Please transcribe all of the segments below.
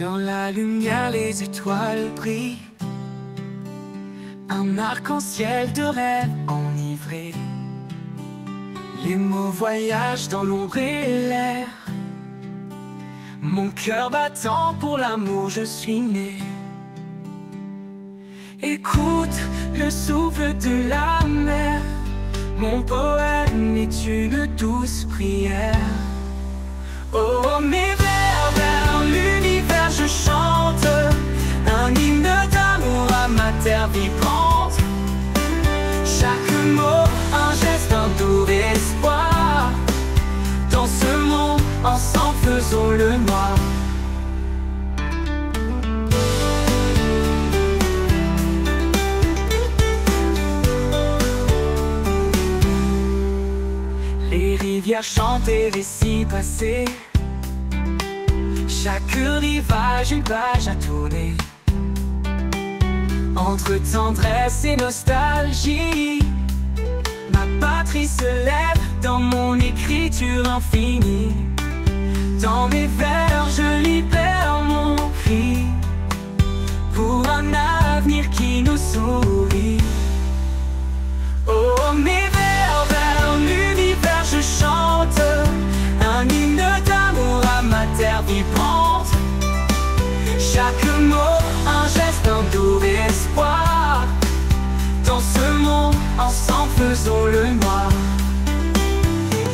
Dans la lumière, les étoiles brillent. Un arc-en-ciel de rêve enivré. Les mots voyagent dans l'ombre et l'air. Mon cœur battant pour l'amour, je suis né. Écoute le souffle de la mer. Mon poème est une douce prière. Oh, mes mot, un geste, un doux espoir. Dans ce monde, ensemble, faisons le noir. Les rivières chantent et récits passés. Chaque rivage, une page à tourner. Entre tendresse et nostalgie, ma patrie se lève dans mon écriture infinie. Dans mes vers, je libère mon cri pour un avenir qui nous sourit. Oh,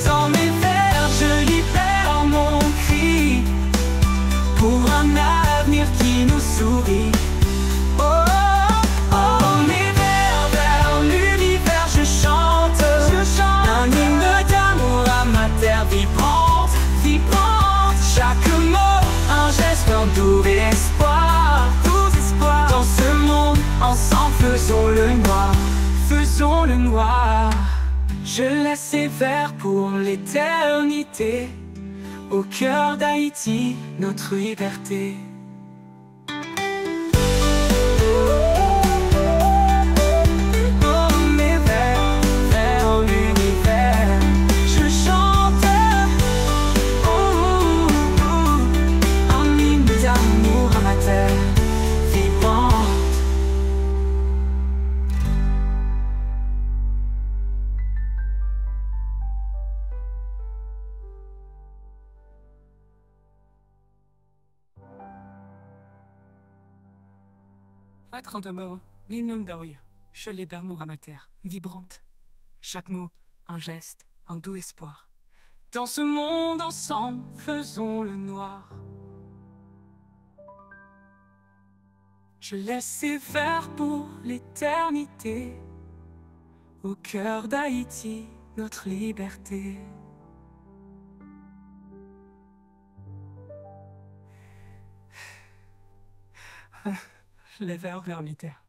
Dans mes vers, je libère mon cri pour un avenir qui nous sourit. Oh, oh, oh, mes vers vers l'univers, je chante, un hymne d'amour à ma terre vibrante, vibrante. Chaque mot, un geste, un doux espoir, doux espoir. Dans ce monde, ensemble, faisons le noir, faisons le noir. Je ces vers pour l'éternité, au cœur d'Haïti, notre liberté. Être de mort, minimum d'oeil, gelée d'amour à ma terre, vibrante. Chaque mot, un geste, un doux espoir. Dans ce monde ensemble, faisons le noir. Je laisse ces vers pour l'éternité, au cœur d'Haïti, notre liberté. Les vers mi-terre.